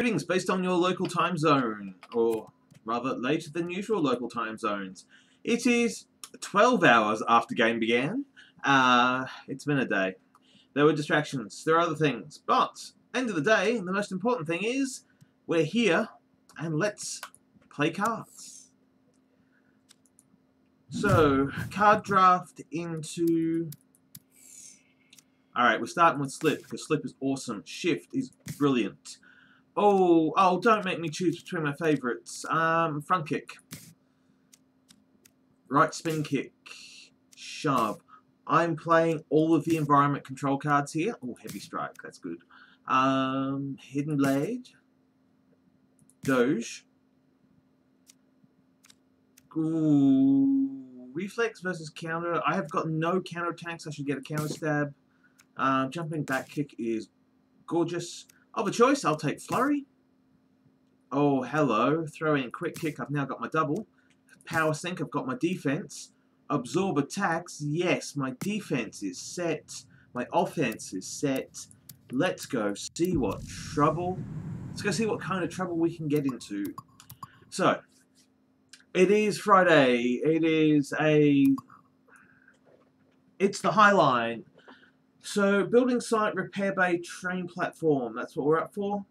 Greetings based on your local time zone, or rather later than usual local time zones. It is 12 hours after game began. Uh, it's been a day. There were distractions, there are other things, but end of the day, the most important thing is we're here and let's play cards. So, card draft into... Alright, we're starting with Slip, because Slip is awesome. Shift is brilliant. Oh, oh, don't make me choose between my favourites. Um, front kick. Right spin kick. Shove. I'm playing all of the environment control cards here. Oh, heavy strike, that's good. Um, hidden blade. Dodge. Ooh, reflex versus counter. I have got no counter attacks. I should get a counter stab. Uh, jumping back kick is gorgeous. Of a choice, I'll take Flurry. Oh, hello. Throw in Quick Kick, I've now got my double. Power Sink, I've got my defense. Absorb attacks, yes, my defense is set. My offense is set. Let's go see what trouble. Let's go see what kind of trouble we can get into. So, it is Friday. It is a... It's the High Line. So, building site, repair bay, train platform. That's what we're up for.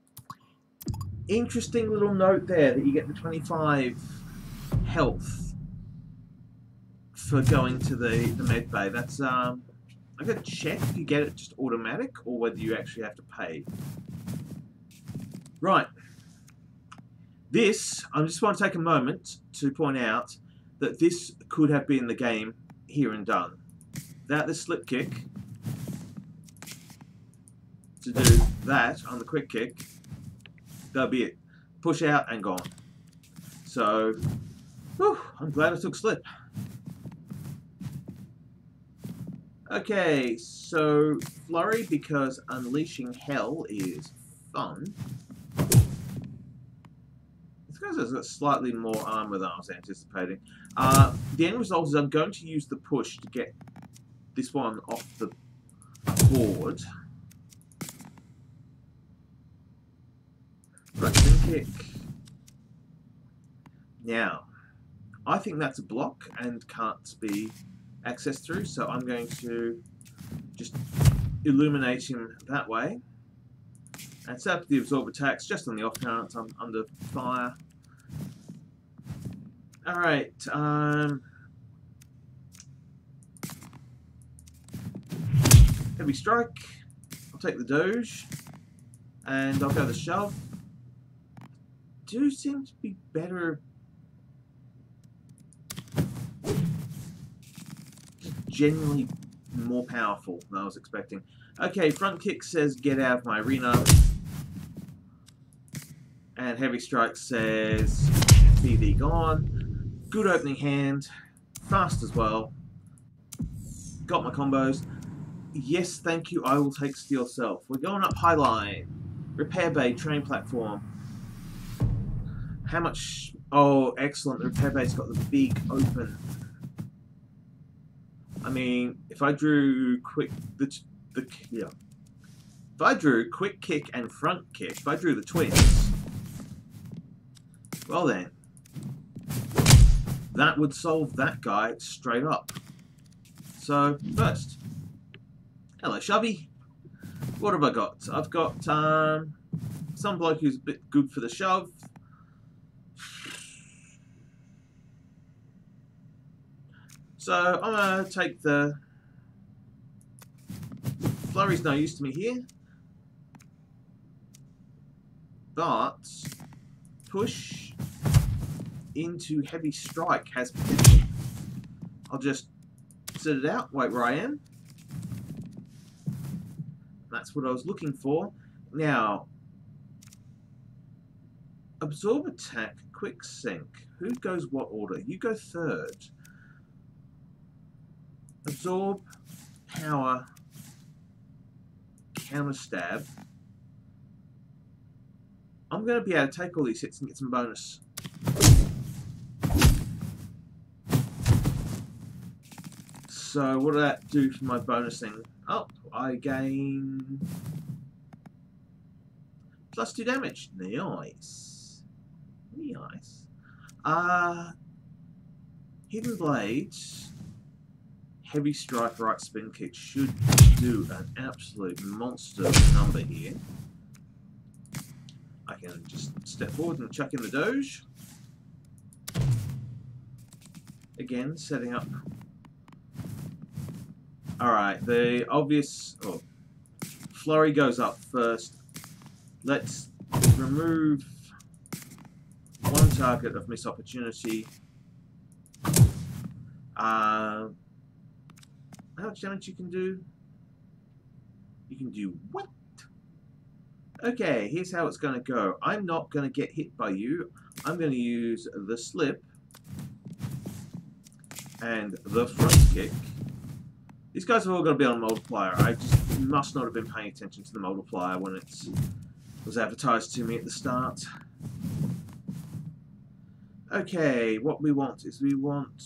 Interesting little note there that you get the 25 health for going to the, the med bay. That's, um, I've gotta check if you get it just automatic or whether you actually have to pay. Right. This, I just want to take a moment to point out that this could have been the game here and done. Without the slip kick, to do that on the quick kick, that'll be it. Push out and gone. So, whew, I'm glad I took slip. Okay, so flurry because unleashing hell is fun. This guy's got slightly more armor than I was anticipating. Uh, the end result is I'm going to use the push to get this one off the board. Right, kick. Now, I think that's a block and can't be accessed through, so I'm going to just illuminate him that way. And set up the absorb attacks just on the off chance I'm under fire. Alright, um... Heavy strike. I'll take the Dodge. And I'll go the shove do seem to be better generally more powerful than I was expecting. Okay, front kick says get out of my arena. And heavy strike says thee gone. Good opening hand. Fast as well. Got my combos. Yes, thank you. I will take Steel Self. We're going up High Line. Repair Bay, train platform. How much... Oh, excellent. The repair bay's got the big open. I mean, if I drew quick... The, the, yeah. If I drew quick kick and front kick, if I drew the twins, well then, that would solve that guy straight up. So, first, hello Shovey. What have I got? I've got um, some bloke who's a bit good for the shove, So I'm going to take the... Flurry's no use to me here. But push into heavy strike has potential. I'll just sit it out, wait where I am. That's what I was looking for. Now, absorb attack, quick sync. Who goes what order? You go third absorb, power, counter stab. I'm going to be able to take all these hits and get some bonus. So what did that do for my bonus thing? Oh, I gain Plus two damage. Nice. Nice. Uh, Hidden Blades, Heavy Strike, Right Spin Kick should do an absolute monster number here. I can just step forward and chuck in the Dodge. Again, setting up. Alright, the obvious... Oh, flurry goes up first. Let's remove one target of miss opportunity. Uh, how much damage you can do? You can do what? Okay, here's how it's going to go. I'm not going to get hit by you. I'm going to use the slip and the front kick. These guys are all going to be on multiplier. I just must not have been paying attention to the multiplier when it was advertised to me at the start. Okay, what we want is we want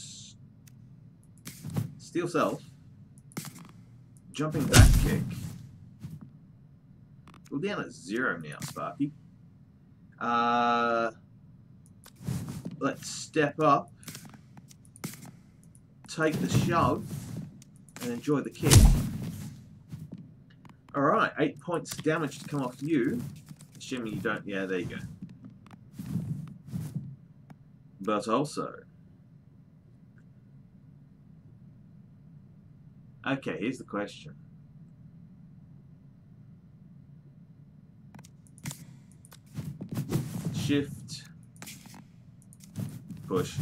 steel self, jumping back kick. We're down at zero now, Sparky. Uh, let's step up, take the shove, and enjoy the kick. Alright, 8 points damage to come off you. Assuming you don't... Yeah, there you go. But also... Okay, here's the question. Shift. Push.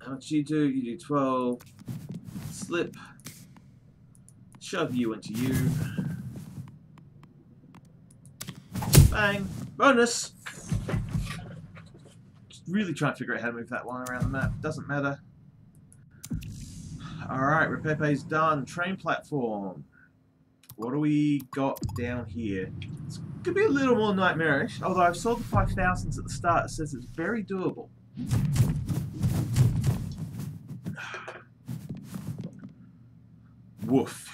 How much you do? You do 12. Slip. Shove you into you. Bang. Bonus! Just really trying to figure out how to move that one around the map. Doesn't matter. Alright, Repepe's done. Train platform. What do we got down here? It's could be a little more nightmarish, although I've sold the 5000s at the start. It says it's very doable. Woof.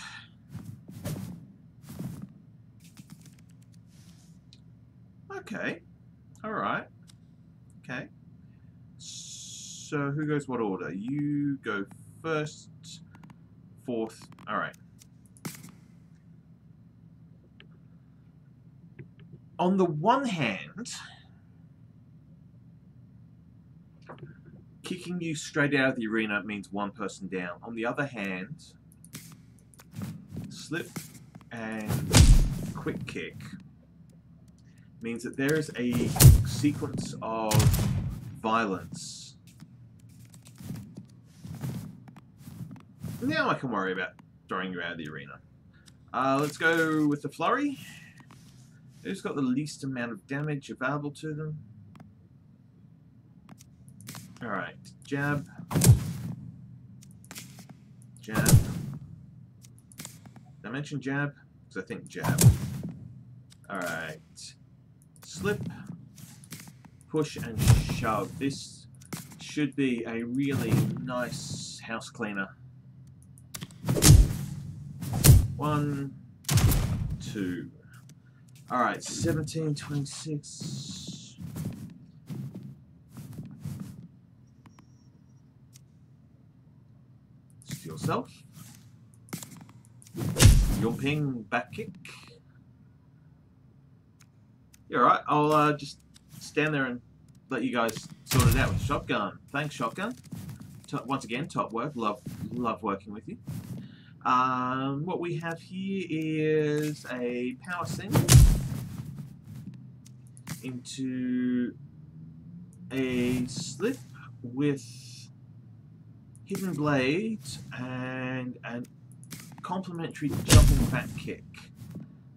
Okay. Alright. Okay. So who goes what order? You go first, fourth. Alright. On the one hand, kicking you straight out of the arena means one person down. On the other hand, slip and quick kick means that there is a sequence of violence. Now I can worry about throwing you out of the arena. Uh, let's go with the flurry. Who's got the least amount of damage available to them? Alright, jab. Jab. Did I mention jab? Because I think jab. Alright. Slip. Push and shove. This should be a really nice house cleaner. One, two. Alright, 1726. Steel self. Yumping back kick. You're alright, I'll uh, just stand there and let you guys sort it out with shotgun. Thanks, shotgun. Once again, top work. Love, love working with you. Um, what we have here is a power sink into a slip with hidden blade and a complementary jumping back kick.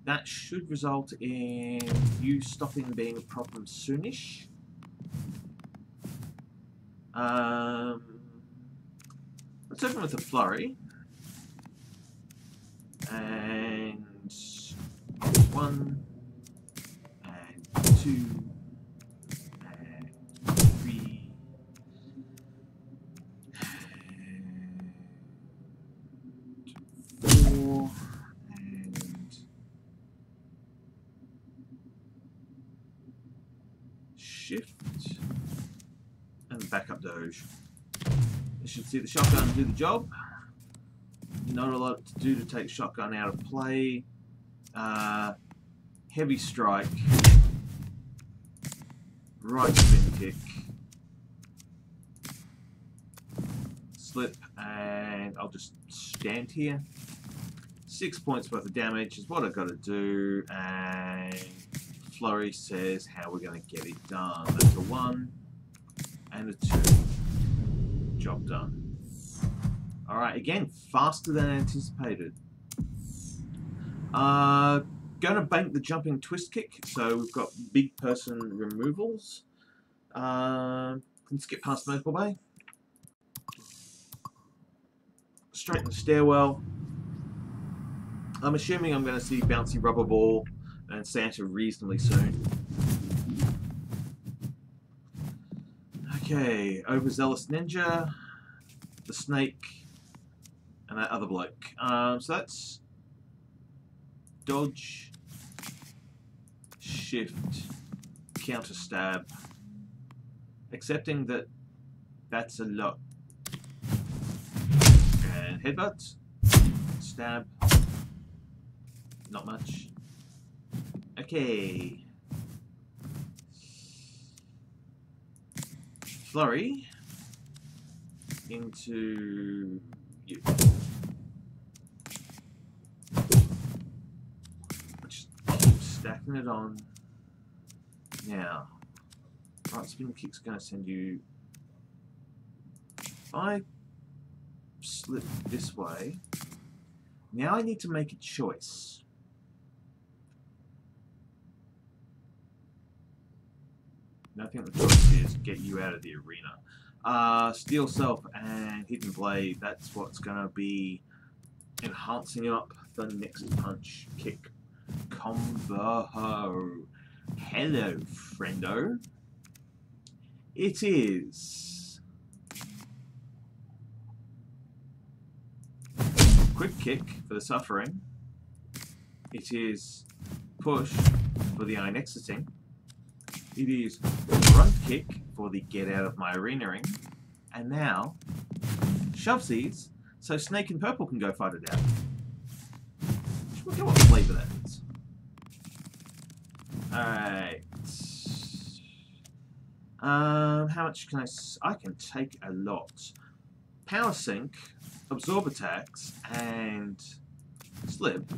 That should result in you stopping being a problem soonish. Um, let's open with a flurry and one, and two, and three, and four, and shift, and back up Dodge. You should see the shotgun do the job. Not a lot to do to take shotgun out of play. Uh, heavy strike. Right spin kick. Slip, and I'll just stand here. Six points worth of damage is what I've got to do, and Flurry says how we're going to get it done. That's a one and a two. Job done. Alright, again, faster than anticipated. Uh, going to bank the jumping twist kick, so we've got big person removals. Uh, can skip past Medical Bay. Straight in the stairwell. I'm assuming I'm going to see Bouncy Rubber Ball and Santa reasonably soon. Okay, Overzealous Ninja, the Snake, and that other bloke. Um, so that's dodge, shift, counter stab, accepting that that's a lot. And headbutt, stab, not much. Okay. Flurry into Just keep stacking it on. Now, right spin kick's going to send you. If I slip this way, now I need to make a choice. I think the choice is get you out of the arena. Uh, Steel Self and Hidden Blade, that's what's going to be enhancing up the next punch kick combo. Hello, friendo. It is quick kick for the suffering. It is push for the eye exiting. It is front kick for the get out of my arena ring. And now, shovesies, so Snake and Purple can go fight it out. Look at what flavor that is. Alright. Um, how much can I... I can take a lot. Power Sink, Absorb Attacks, and Slip.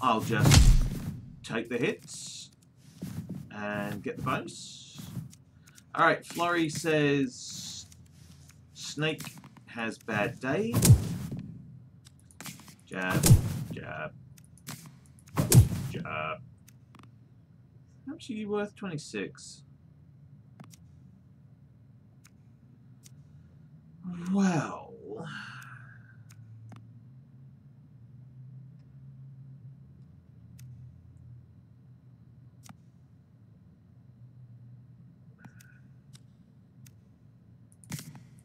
I'll just take the hits and get the bonus. Alright, Flurry says Snake has bad day. Jab, jab, jab. How much are you worth? 26. Well...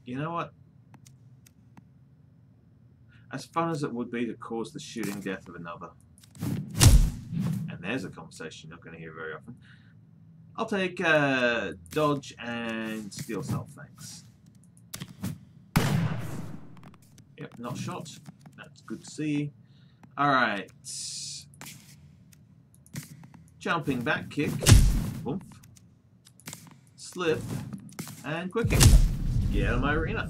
you know what? As fun as it would be to cause the shooting death of another, and there's a conversation you're not going to hear very often, I'll take uh, dodge and steel self, thanks. Yep, not shot. That's good to see. Alright. Jumping back kick. Oomph. Slip. And quick kick. Get out of my arena.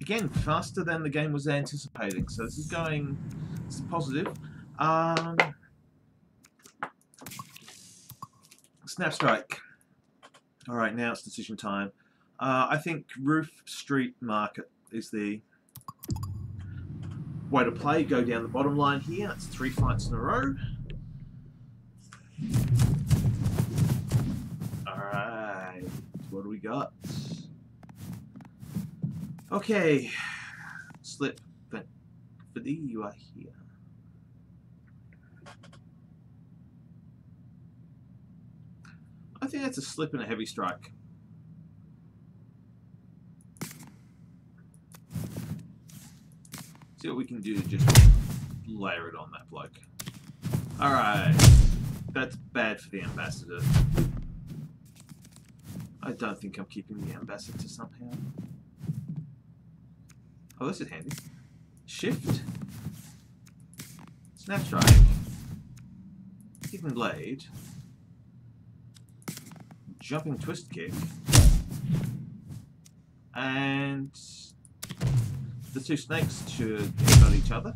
Again, faster than the game was anticipating, so this is going this is positive. Um, Snap Strike. Alright, now it's decision time. Uh, I think Roof Street Market is the way to play. Go down the bottom line here. That's three fights in a row. Alright, what do we got? Okay, slip But for thee you are here. I think that's a slip and a heavy strike. See what we can do to just layer it on that bloke. Alright. That's bad for the ambassador. I don't think I'm keeping the ambassador somehow. Oh, this is handy. Shift. Snap strike. Hidden blade. Jumping twist kick. And the two snakes should on each other.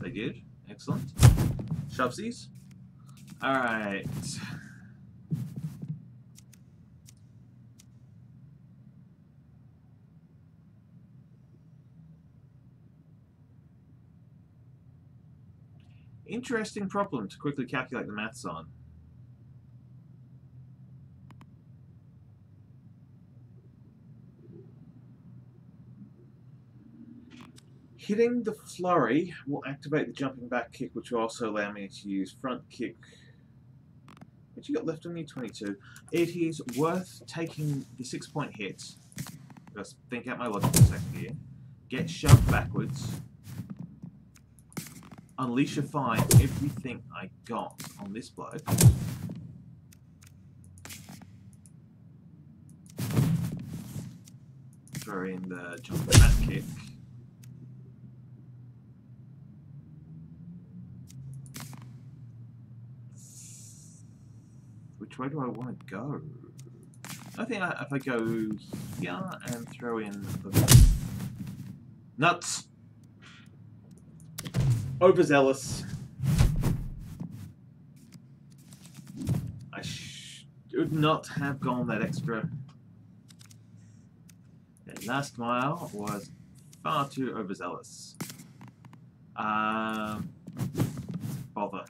They did. Excellent. Shovesies. Alright. Interesting problem to quickly calculate the maths on. Hitting the flurry will activate the jumping back kick, which will also allow me to use front kick. What you got left on you? 22. It is worth taking the six point hit. Just think out my logic for a second here. Get shoved backwards. Unleash a fire everything I got on this bloke. Throw in the jumping back kick. Which way do I want to go? I think I, if I go here and throw in the nuts, overzealous. I should not have gone that extra. That last mile was far too overzealous. Um, bother.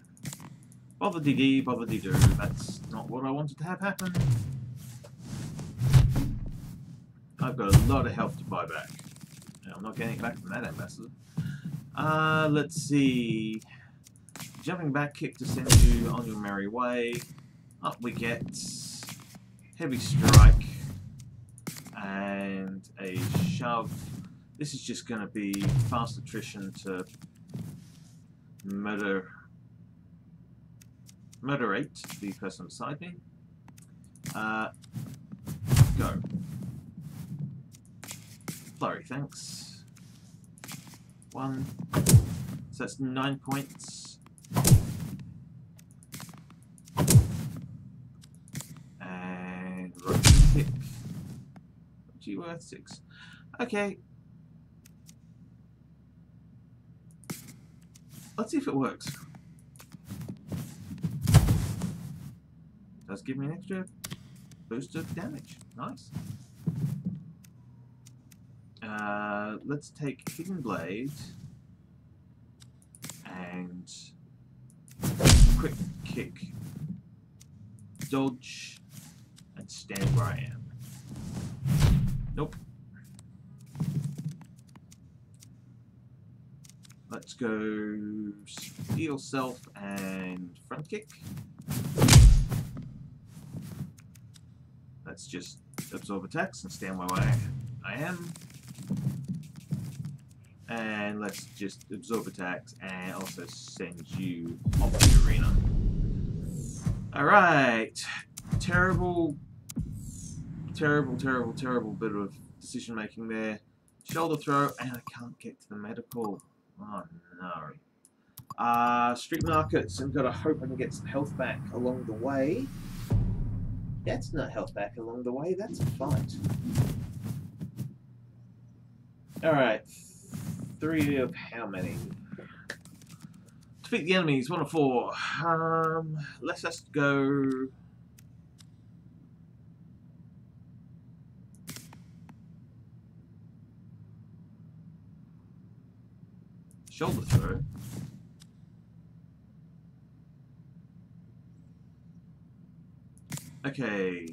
Bother dee, bother do. That's not what I wanted to have happen. I've got a lot of health to buy back. I'm not getting it back from that ambassador. Uh, let's see. Jumping back kick to send you on your merry way. Up we get heavy strike and a shove. This is just going to be fast attrition to murder moderate the person beside me. Uh, go. Flurry, thanks. One. So that's nine points. And rope kick. G worth six. Okay. Let's see if it works. Does give me an extra boost of damage. Nice. Uh, let's take Hidden Blade and Quick Kick, Dodge, and stand where I am. Nope. Let's go Steel Self and Front Kick. Let's just absorb attacks and stand where I, I am. And let's just absorb attacks and also send you off the arena. Alright. Terrible, terrible, terrible, terrible bit of decision making there. Shoulder throw, and I can't get to the medical. Oh no. Uh, street markets, and gotta hope I can get some health back along the way. That's not health back along the way, that's a fight. Alright. Three of how many? Defeat the enemies, one of four. Um, let's just go... Shoulder throw. Okay.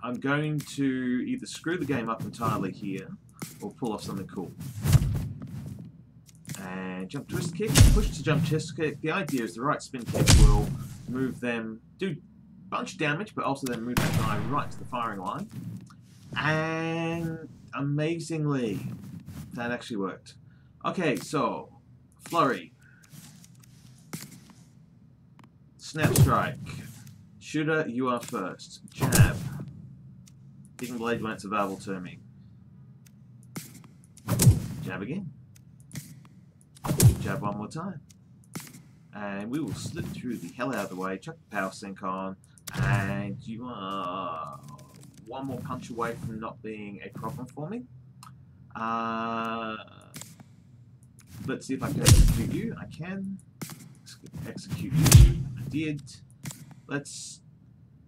I'm going to either screw the game up entirely here, We'll pull off something cool. And jump twist kick, push to jump twist kick. The idea is the right spin kick will move them, do a bunch of damage, but also then move that guy right to the firing line. And amazingly, that actually worked. Okay, so, flurry. Snap strike. Shooter, you are first. Jab. Hidden blade when it's available to me. Jab again. Jab one more time. And we will slip through the hell out of the way, chuck the power sink on, and you are one more punch away from not being a problem for me. Uh, let's see if I can execute you. I can execute you. I did. Let's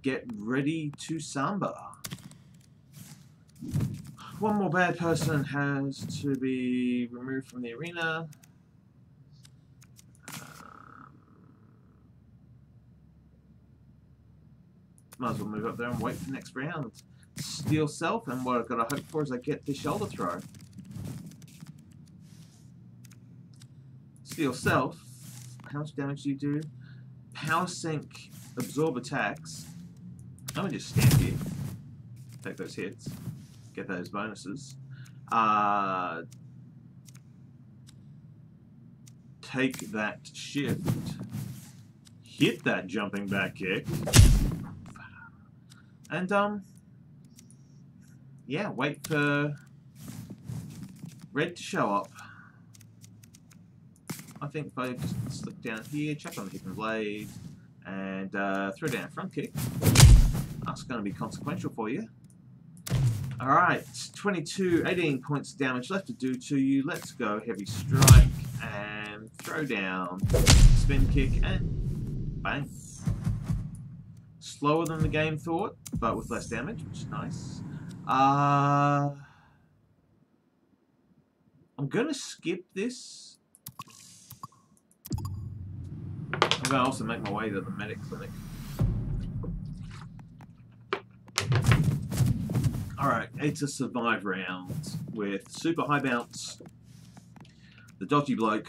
get ready to samba. One more bad person has to be removed from the arena. Um, might as well move up there and wait for the next round. Steel self, and what I've got to hope for is I get the shoulder throw. Steel self, how much damage do you do? Power sink, absorb attacks. I'm gonna just stand here, take those hits, get those bonuses. Uh, take that shift, hit that jumping back kick, and um, yeah, wait for red to show up. I think if I just slip down here, check on the hidden blade, and uh, throw down a front kick, that's going to be consequential for you. Alright, 22, 18 points of damage left to do to you. Let's go heavy strike and throw down, spin kick, and bang. Slower than the game thought, but with less damage, which is nice. Uh, I'm going to skip this. I'm going to also make my way to the medic clinic. Alright, it's a survive round with super high bounce, the dodgy bloke.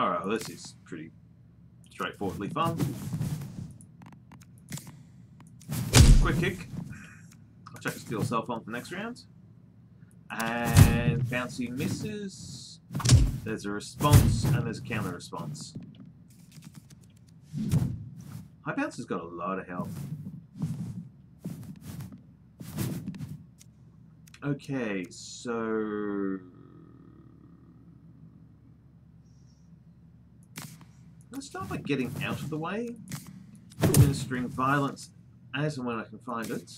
Alright, well, this is pretty straightforwardly fun. Quick kick. I'll check the steel cell phone for the next round. And bouncy misses. There's a response and there's a counter response. High bounce has got a lot of health. Okay, so... Let's start by getting out of the way. Administering violence as and when I can find it.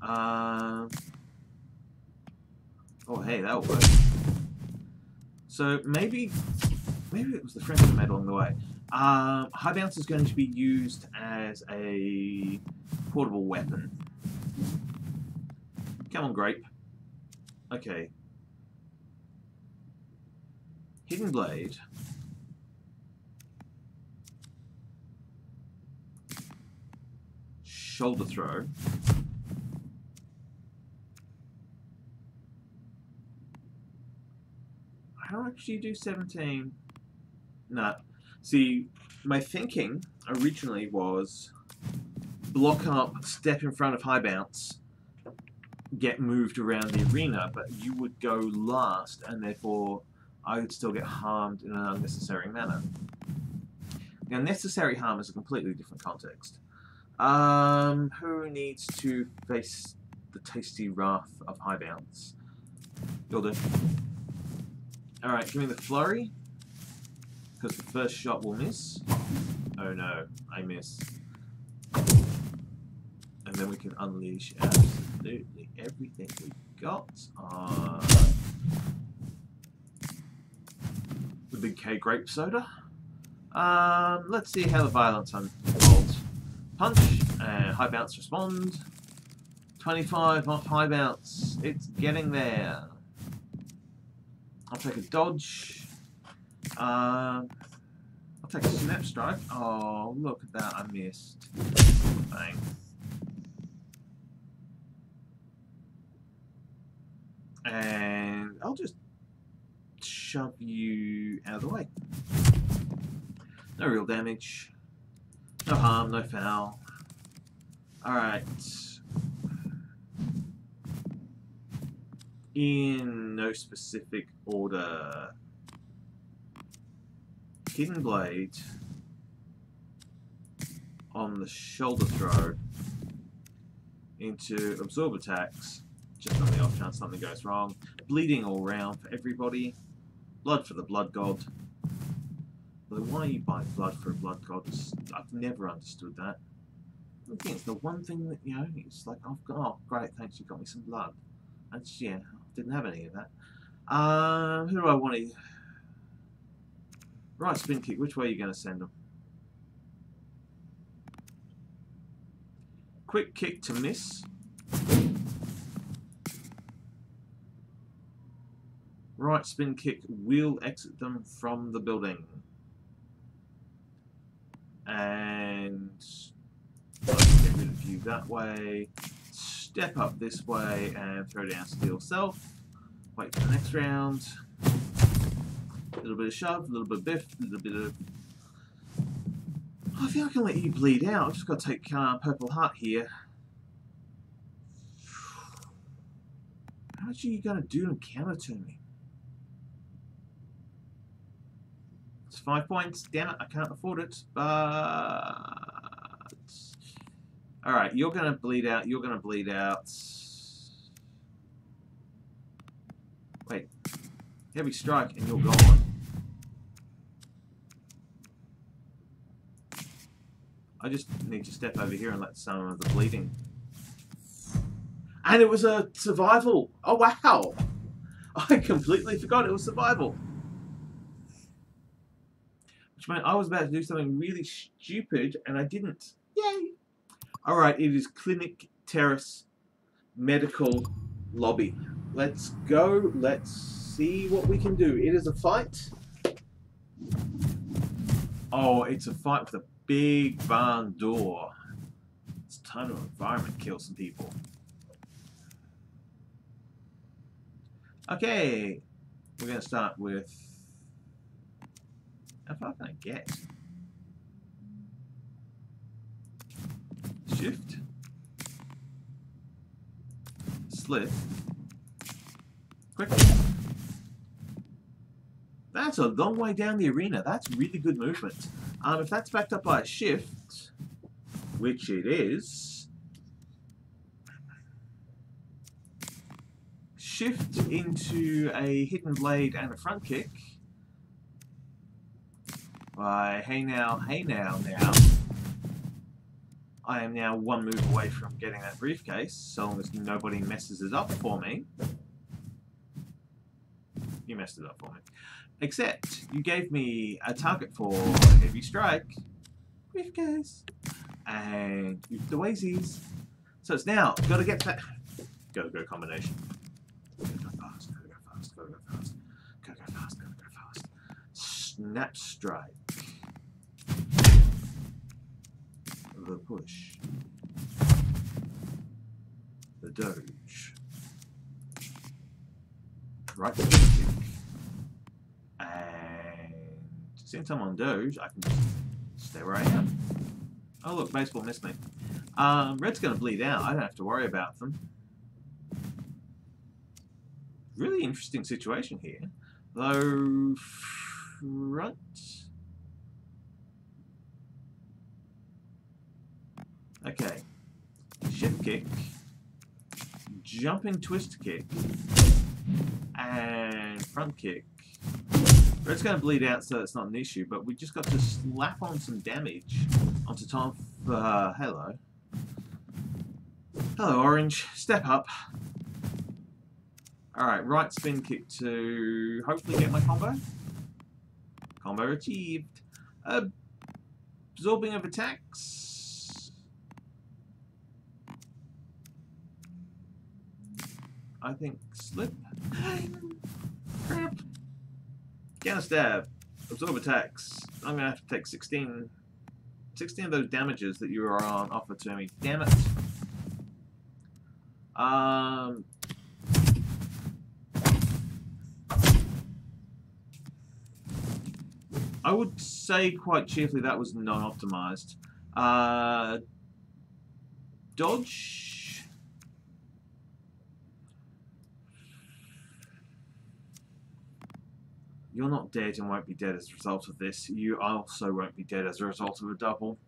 Uh, oh, hey, that'll work. So maybe, maybe it was the friend I met along the way. Uh, high bounce is going to be used as a portable weapon. Come on, Grape. Okay. Hidden Blade. Shoulder throw. How actually do 17? Nah. See, my thinking originally was block up, step in front of high bounce, get moved around the arena, but you would go last, and therefore I would still get harmed in an unnecessary manner. Now, necessary harm is a completely different context. Um, who needs to face the tasty wrath of high bounce? You'll do. Alright, give me the flurry. Because the first shot will miss. Oh no, I miss. And then we can unleash absolutely everything we've got on the Big K Grape Soda. Um, let's see how the violence unfolds. Punch, and high bounce respond. 25 off high bounce. It's getting there. I'll take a dodge. Uh, I'll take a snap strike. Oh, look at that. I missed. Bang. And I'll just shove you out of the way. No real damage. No harm, no foul. Alright. In no specific order. Hidden Blade on the shoulder throw into absorb attacks, just on the off chance something goes wrong. Bleeding all round for everybody. Blood for the blood god. But why you buy blood for a blood god? I've never understood that. I think it's the one thing that, you know, it's like, I've got, oh, great, thanks, you got me some blood. And yeah, I didn't have any of that. Um, who do I want to... Right, spin kick, which way are you going to send them? Quick kick to miss. Right spin kick will exit them from the building. And get rid of you that way. Step up this way and throw down steel self. Wait for the next round. A little bit of shove, a little bit of biff, a little bit of... I think I can let you bleed out. I've just got to take uh, Purple Heart here. How are you going to do to counter to me? Five points. Damn it, I can't afford it. But... Alright, you're going to bleed out. You're going to bleed out. Wait. Heavy strike and you're gone. I just need to step over here and let some of the bleeding. And it was a survival. Oh, wow. I completely forgot it was survival. Which meant I was about to do something really stupid and I didn't. Yay. Alright, it is Clinic Terrace Medical Lobby. Let's go. Let's see what we can do. It is a fight. Oh, it's a fight with a big barn door. It's time to environment kill some people. Okay, we're going to start with... How far can I get? Shift. Slip. Quick. That's a long way down the arena. That's really good movement. Um, if that's backed up by a shift, which it is, shift into a hidden blade and a front kick. By hey now, hey now, now. I am now one move away from getting that briefcase, so long as nobody messes it up for me. You messed it up for me. Except, you gave me a target for heavy strike, briefcase, and the Wazies. So it's now, gotta get that, go go combination. Gotta go fast, gotta go fast, gotta go fast, gotta go fast, gotta go fast. Snap strike. The push. The dodge. Right since I'm on Dodge, I can just stay where I am. Oh look, baseball missed me. Um, red's to bleed out. I don't have to worry about them. Really interesting situation here. Though, front... Okay. Shift kick. Jumping twist kick. And front kick. Red's going to bleed out so it's not an issue, but we just got to slap on some damage onto time for... Uh, hello. Hello, Orange. Step up. Alright, right spin kick to hopefully get my combo. Combo achieved. Absorbing of attacks. I think slip. Crap. Counter stab. Absorb attacks. I'm to have to take 16, 16 of those damages that you are on offer to me. Damn it. Um, I would say quite cheerfully that was non-optimized. Uh, dodge You're not dead and won't be dead as a result of this. You also won't be dead as a result of a double.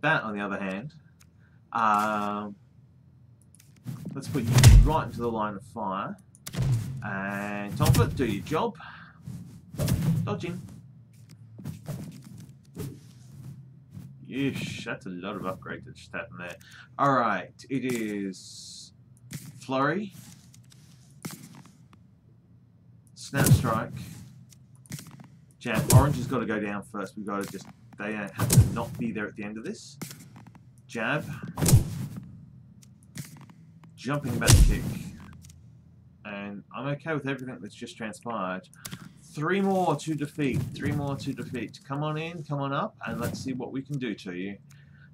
That, on the other hand, um, let's put you right into the line of fire. And Tomfort, do your job. Dodging. Yeesh, that's a lot of upgrades that just happened there. Alright, it is Flurry. Snap Strike. Jab. Orange has got to go down first. We've got to just they have to not be there at the end of this. Jab. Jumping back kick. And I'm okay with everything that's just transpired. Three more to defeat. Three more to defeat. Come on in, come on up, and let's see what we can do to you.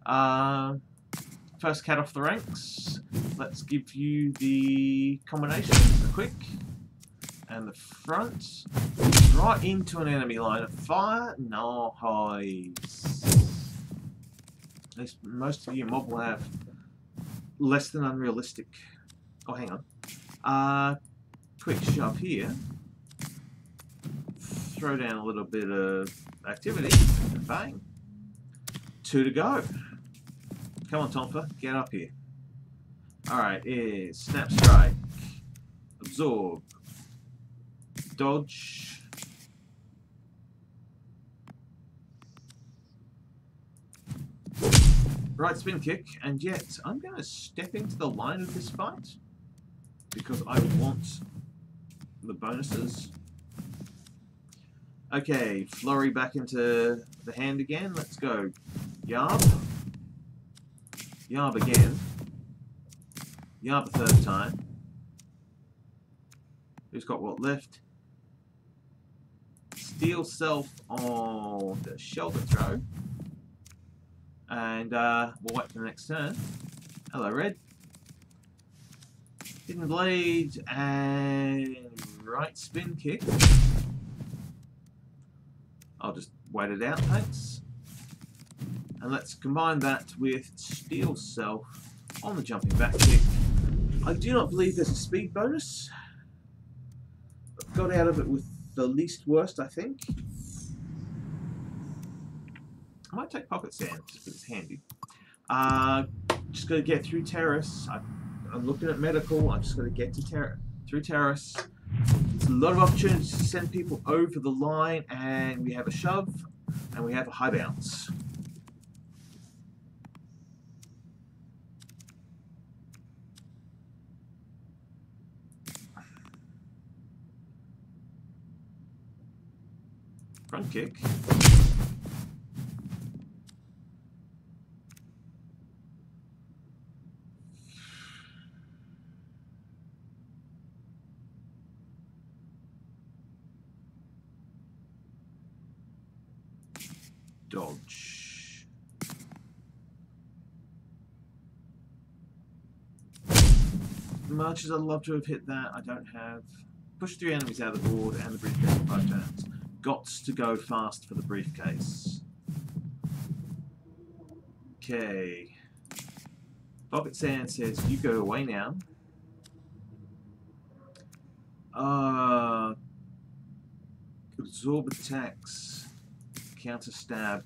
Uh, first cat off the ranks. Let's give you the combination quick and the front right into an enemy line of fire. Nice. At most of your mob will have less than unrealistic. Oh, hang on. Uh, quick shove here. Throw down a little bit of activity. And bang. Two to go. Come on, Tomfa. Get up here. Alright, is Snap Strike. Absorb dodge. Right spin kick, and yet I'm going to step into the line of this fight because I want the bonuses. Okay, flurry back into the hand again. Let's go. Yarb. Yarb again. Yarb a third time. Who's got what left? steel self on the shoulder throw. And uh, we'll wait for the next turn. Hello, Red. Hidden Blade and right spin kick. I'll just wait it out, thanks. And let's combine that with Steel Self on the jumping back kick. I do not believe there's a speed bonus. I've Got out of it with the least worst, I think. I might take Pocket Sand, just because it's handy. Uh, just got to get through Terrace. I, am looking at medical. I'm just going to get to ter through Terrace. A lot of opportunities to send people over the line, and we have a shove, and we have a high bounce. Front kick. Dodge. Much as I'd love to have hit that, I don't have. Push three enemies out of the board and the briefcase five turns got to go fast for the briefcase. Okay. Pocket Sand says, you go away now. Uh, absorb attacks. Counter stab.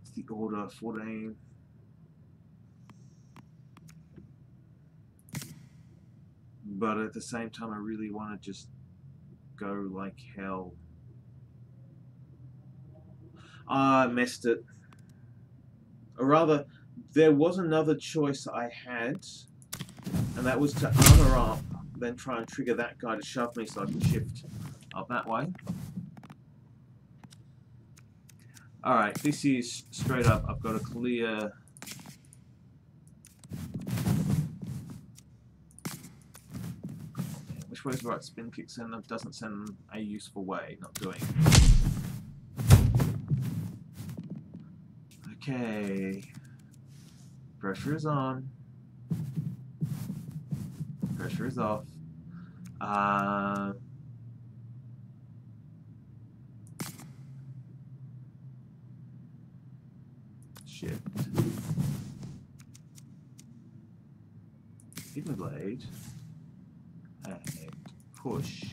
It's the order 14. But at the same time, I really want to just go like hell. I messed it. Or rather, there was another choice I had, and that was to armor up, then try and trigger that guy to shove me so I can shift up that way. Alright, this is straight up, I've got a clear... Which the right spin kicks in them? Doesn't send them a useful way, not doing Okay. Pressure is on. Pressure is off. Uh, shift, hidden blade, push.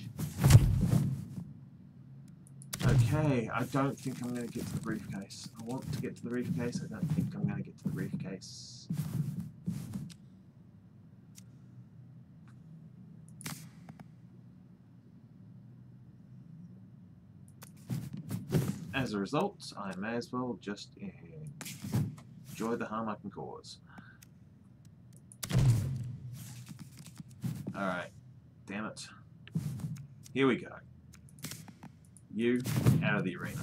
Okay, I don't think I'm going to get to the briefcase. I want to get to the briefcase, I don't think I'm going to get to the briefcase. As a result, I may as well just enjoy the harm I can cause. Alright. Damn it. Here we go. You out of the arena.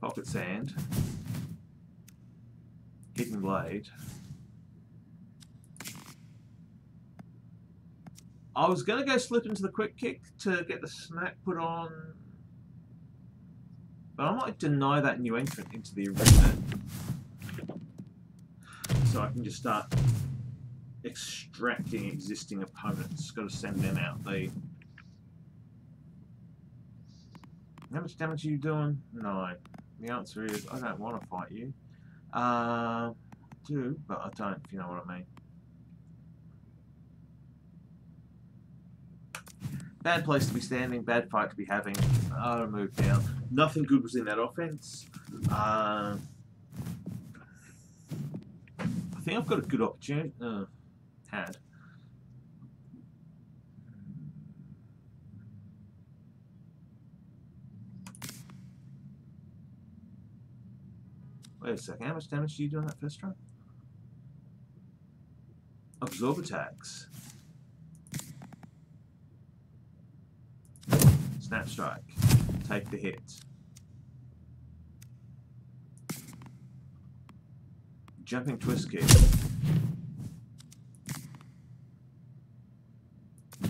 Pocket sand. Hidden blade. I was going to go slip into the quick kick to get the smack put on. But I might deny that new entrant into the arena. So I can just start extracting existing opponents. Got to send them out. They. How much damage are you doing? No. The answer is I don't want to fight you. Uh, do, but I don't, if you know what I mean. Bad place to be standing, bad fight to be having. I'll move down. Nothing good was in that offense. Uh, I think I've got a good opportunity. Uh, had. Wait a second, how much damage do you do on that first try? Absorb attacks. Snap strike. Take the hit. Jumping twist kick.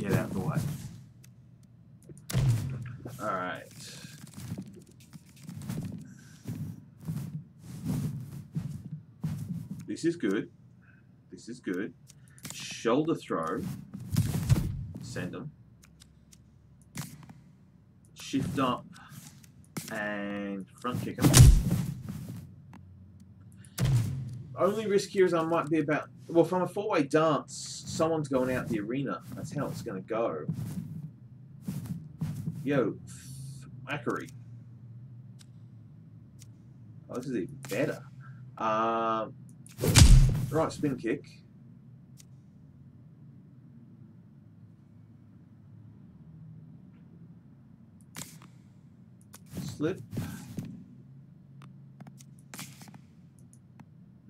Get out of the way. Alright. This is good. This is good. Shoulder throw. Send them shift up and front kick him. Only risk here is I might be about... Well, from a four-way dance, someone's going out the arena. That's how it's going to go. Yo, Macquarie. Oh, this is even better. Um, right, spin kick. slip.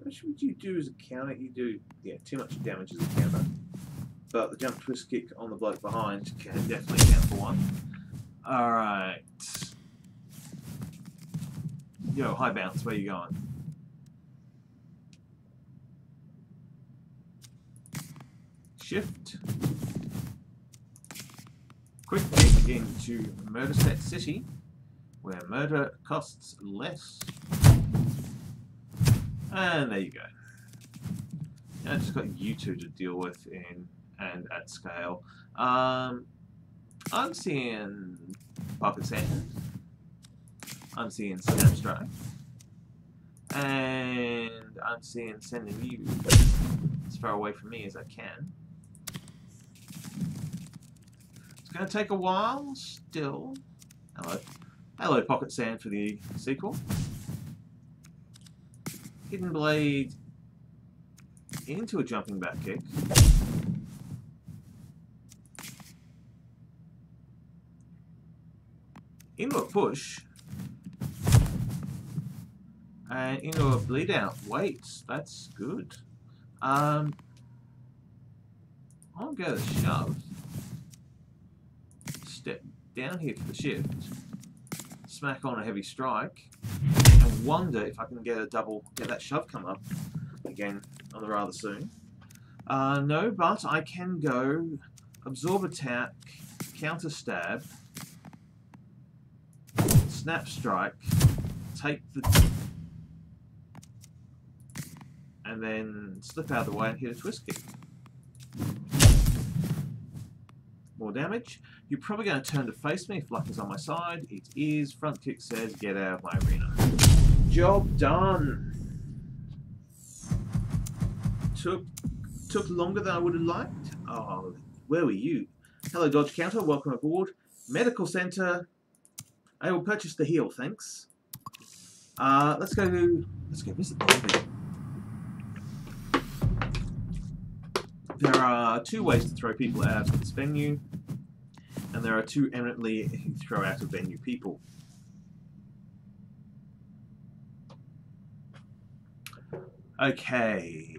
Much would you do as a counter? You do, yeah, too much damage as a counter. But the jump twist kick on the bloke behind can definitely count for one. Alright. Yo, high bounce, where you going? Shift. Quick kick into Murder Set City where murder costs less. And there you go. I just got you two to deal with in and at scale. Um, I'm seeing Pocket Sand. I'm seeing Snap Strike. And I'm seeing sending you as far away from me as I can. It's going to take a while still. Hello. Hello, Pocket Sand for the sequel. Hidden Blade into a jumping back kick. Into a push. And into a bleed out. Wait, that's good. Um, I'll go shove. Down here for the shift smack on a heavy strike and wonder if I can get a double, get that shove come up again on the rather soon. Uh, no, but I can go absorb attack, counter stab, snap strike, take the and then slip out of the way and hit a twist kick. More damage. You're probably going to turn to face me if luck is on my side. It is. Front kick says, get out of my arena. Job done. Took took longer than I would have liked. Oh, where were you? Hello, Dodge Counter. Welcome aboard. Medical Center. I will purchase the heal, thanks. Uh, let's go. Let's go visit the. There are two ways to throw people out of this venue, and there are two eminently throw out of venue people. Okay.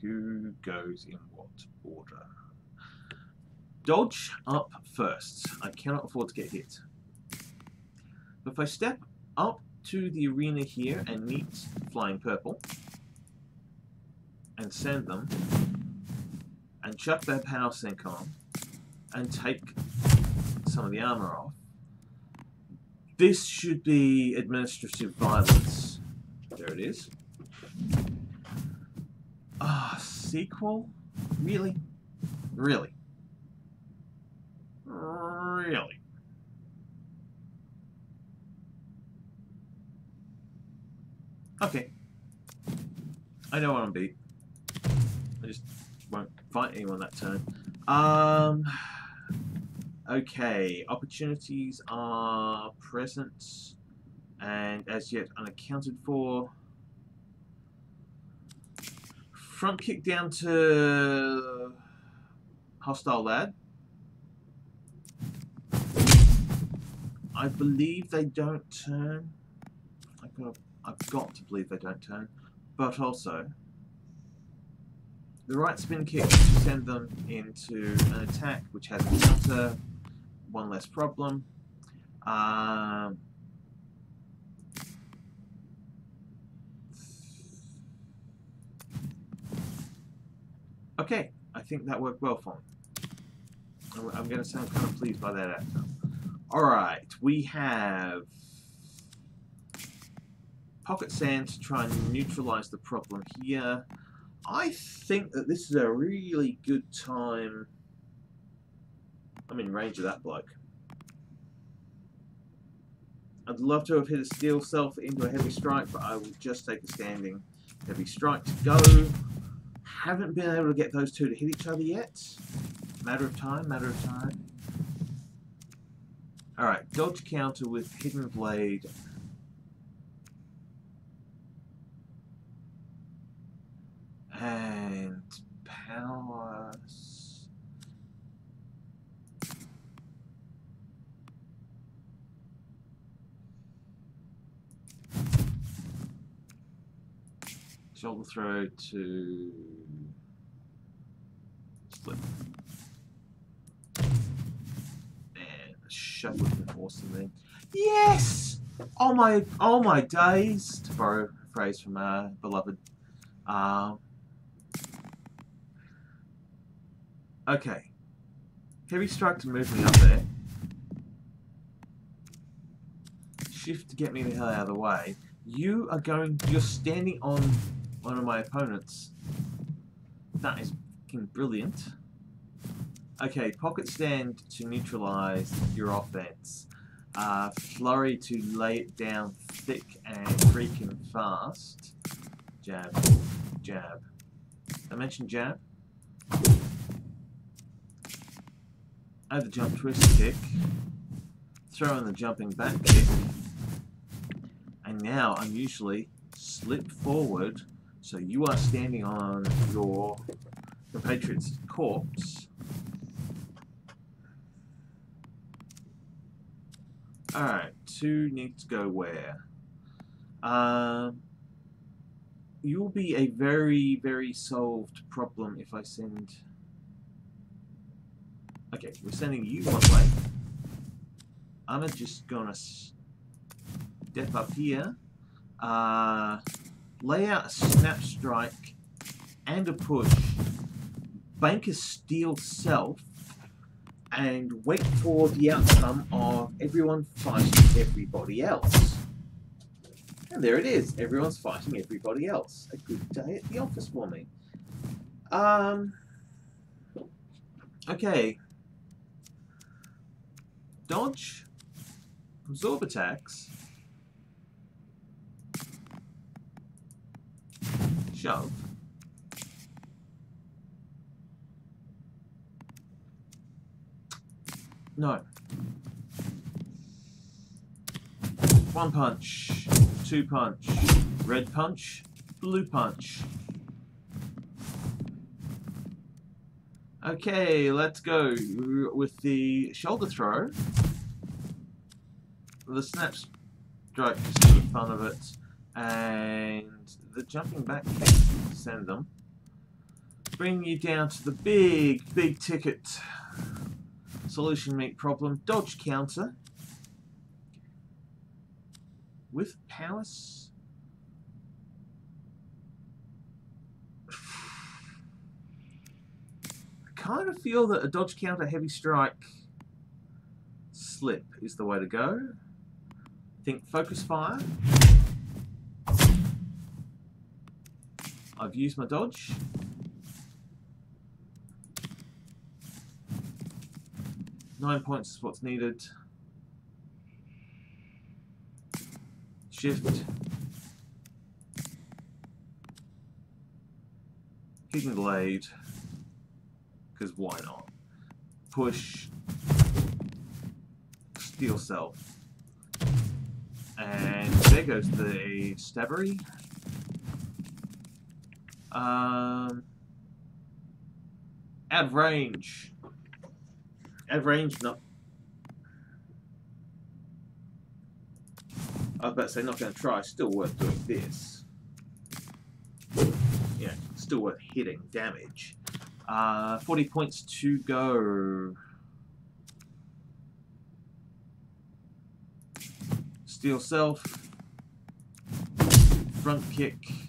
Who goes in what order? Dodge up first. I cannot afford to get hit. If I step up to the arena here and meet Flying Purple, and send them, and chuck their power sink on, and take some of the armor off, this should be administrative violence. There it is. Ah, sequel? Really? Really? Really? Okay. I know I'm beat. I just won't fight anyone that turn. Um. Okay, opportunities are present and as yet unaccounted for. Front kick down to hostile lad. I believe they don't turn. I've got, I've got to believe they don't turn. But also, the right spin kick to send them into an attack which has a counter, one less problem. Um, okay, I think that worked well for me. I'm going to sound kind of pleased by that outcome. Alright, we have Pocket Sand to try and neutralize the problem here. I think that this is a really good time. I'm in range of that bloke. I'd love to have hit a steel self into a heavy strike, but I will just take a standing heavy strike to go. Haven't been able to get those two to hit each other yet. Matter of time, matter of time. Alright, dodge counter with Hidden Blade and powers. Shoulder throw to split. And shove with an awesome thing. Yes! Oh my, oh my days! To borrow a phrase from a beloved um, Okay. Heavy strike to move me up there. Shift to get me the hell out of the way. You are going... You're standing on one of my opponents. That is fucking brilliant. Okay, pocket sand to neutralize your offense. Uh, flurry to lay it down thick and freaking fast. Jab. Jab. I mentioned jab. Over jump twist kick, throw in the jumping back kick, and now unusually slip forward so you are standing on your compatriot's corpse. Alright, two need to go where? Um, you'll be a very, very solved problem if I send Okay, we're sending you one way. I'm just gonna step up here, uh, lay out a snap strike and a push, bank a steel self, and wait for the outcome of everyone fighting everybody else. And there it is, everyone's fighting everybody else. A good day at the office for me. Um, okay, Dodge. Absorb attacks. Shove. No. One punch. Two punch. Red punch. Blue punch. Okay, let's go with the shoulder throw. The snap strike just for the fun of it. And the jumping back send them. Bring you down to the big, big ticket solution meet problem. Dodge counter. With powers. I kind of feel that a dodge counter heavy strike slip is the way to go. Think focus fire. I've used my dodge. Nine points is what's needed. Shift. Hidden blade because why not? Push Steel Self. And there goes the Stabbery. Um, range. Out range, no. I was about to say not going to try. Still worth doing this. Yeah, still worth hitting damage. Uh, 40 points to go. Steel self. Front kick.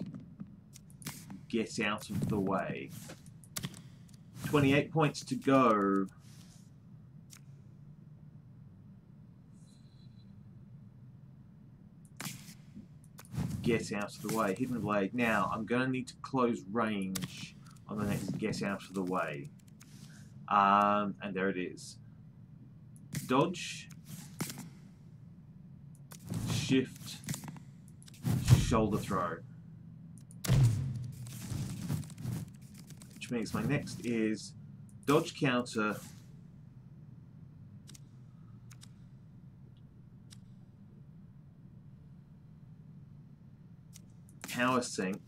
Get out of the way. 28 points to go. Get out of the way. Hidden blade. Now, I'm going to need to close range on the next get out of the way. Um, and there it is. Dodge, shift, shoulder throw. Which my next is dodge counter, power sink,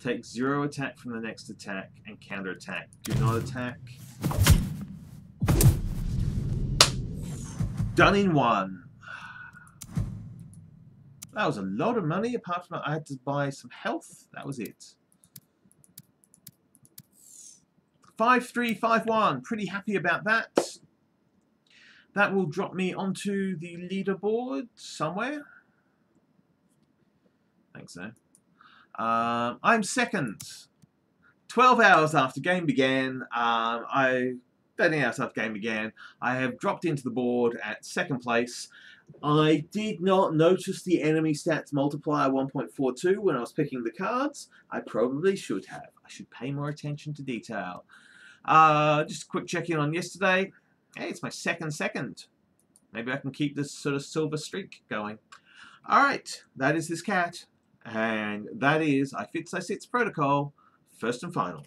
Take zero attack from the next attack and counter attack. Do not attack. Done in one. That was a lot of money, apart from that, I had to buy some health. That was it. 5351. Pretty happy about that. That will drop me onto the leaderboard somewhere. Thanks, so. Um, I'm second. 12 hours after game began, um, I 13 hours after game began, I have dropped into the board at second place. I did not notice the enemy stats multiplier 1.42 when I was picking the cards. I probably should have. I should pay more attention to detail. Uh, just a quick check-in on yesterday. Hey, it's my second second. Maybe I can keep this sort of silver streak going. Alright, that is this cat. And that is iFITS iSITS Protocol, first and final.